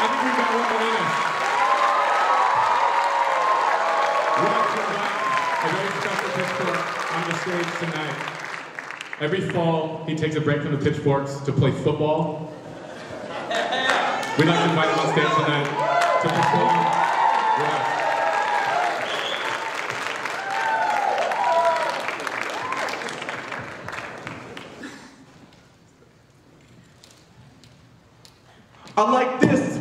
I think we got one us. A very special on the stage tonight. Every fall, he takes a break from the pitchforks to play football. We'd like to invite him on stage tonight to perform us. I like this.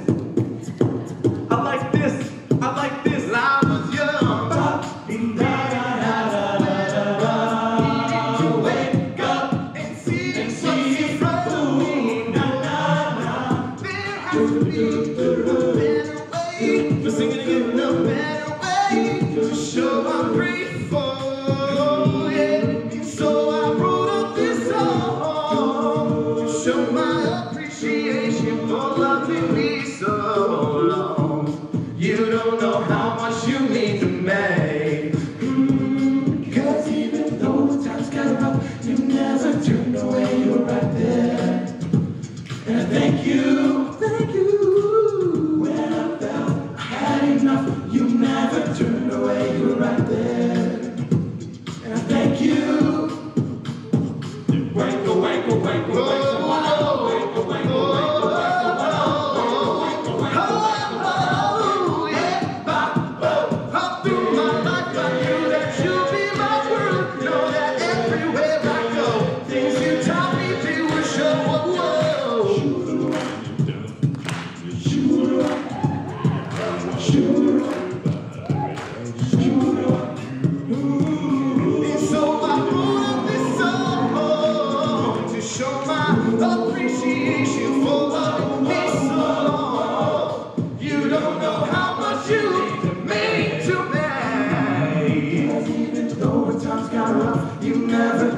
To be a better way. We're singing again. A better way to show I'm grateful. So I wrote up this song to show my appreciation for loving me so long. You don't know how much you mean to me. Mm, Cause even though times got rough, you never turned away, you were right there. And thank you, never turned away, you were right there. And I thank you. Wake, wake, wake,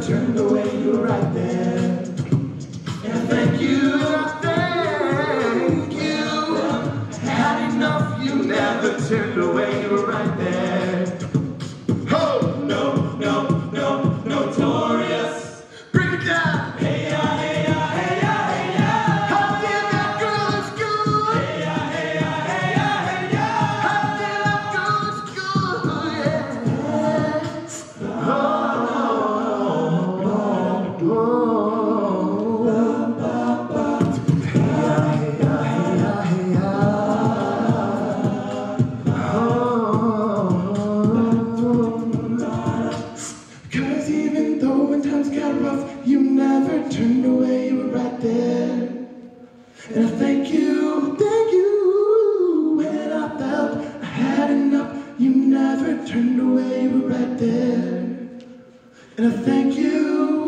Turned away, you were right there. And I thank you, I thank you. Had enough, you never turned away, you were right there. turned away, you were right there. And I thank you, thank you. When I felt I had enough, you never turned away, you were right there. And I thank you.